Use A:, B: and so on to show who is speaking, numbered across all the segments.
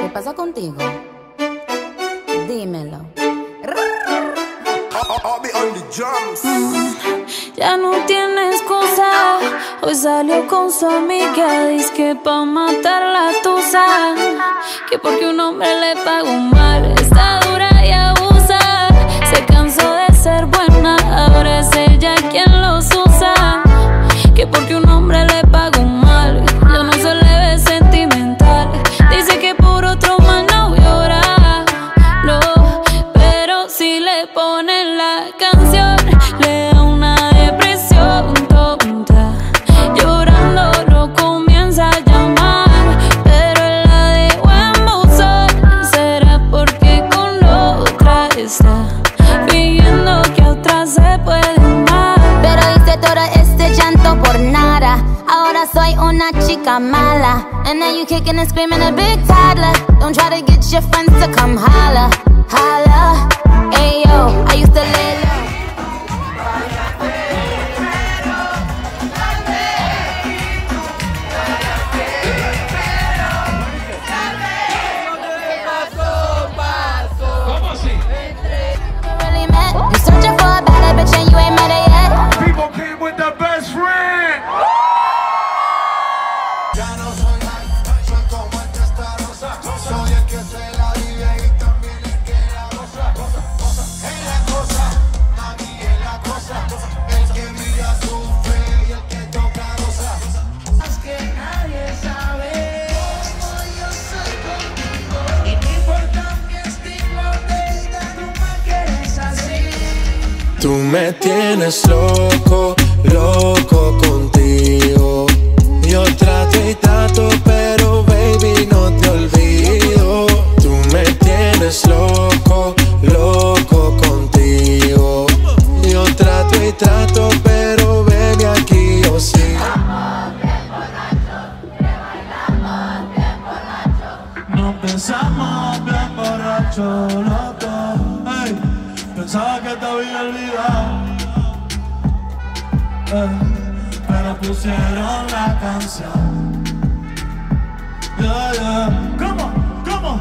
A: ¿Qué pasa contigo? Dímelo.
B: Ya no tiene excusa. Hoy salió con su amiga. Dice que pa' matar la tusa. Que porque un hombre le pagó mal. Está le ponen la canción, le da una depresión tonta. Llorando lo comienza a llamar, pero la dejó en buzón. Será porque con otra está fingiendo que a otra se puede amar.
A: Pero hice todo este llanto por nada. Ahora soy una chica mala. And now you kicking and screaming a big toddler. Don't try to get your friends to come. Holla.
C: Tú me
D: tienes loco, loco contigo. Yo trato y trato, pero baby no te olvido. Tú me tienes loco, loco contigo. Yo trato y trato, pero baby aquí yo sí.
C: Nos besamos bien dos. Ey, pensaba que te había olvidado. Pero pusieron la canción. Yeah, yeah. ¿Cómo? ¿Cómo?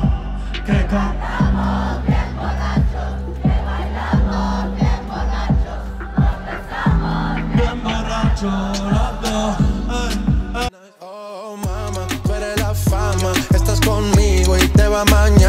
C: Que cantamos bien borrachos. Que bailamos bien borrachos. Nos besamos bien borrachos los dos. Ey, ey.
D: Oh, mama, tú la fama. Estás conmigo y te va mañana.